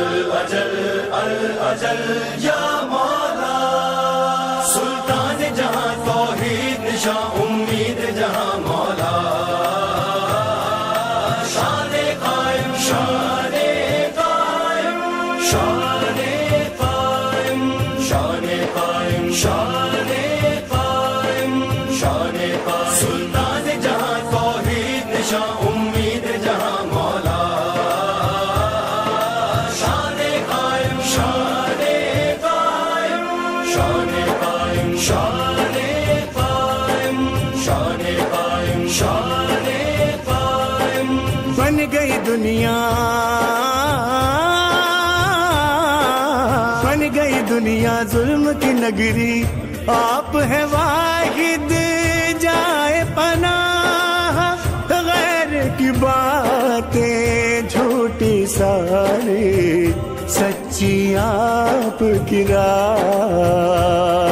अल अजल अल अजल, या मौला। सुल्तान जहाँ तौहीद निशा उम्मीद जहाँ मौला। शान कायम शान कायम शान कायम शान कायम शान कायम शान कायम। सुल्तान जहाँ तौहीद निशा बन गई दुनिया। बन गई दुनिया की नगरी। आप है वाहिद, जाए पना गैर की बातें झूठी सारी, सच्ची आप राह।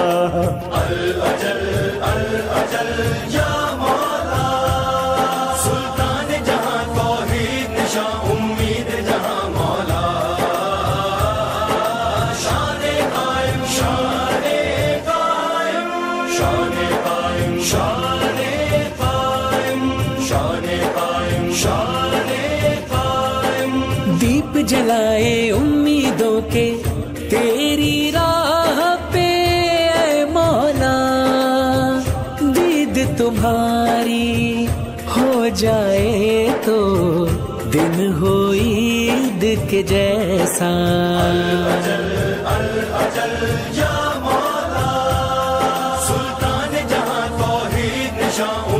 जलाए उम्मीदों के तेरी तुम्हारी हो जाए तो दिन हो ईद के जैसा। अल अजल, अजल या मौला सुल्तान जहाँ तो ही निशाओं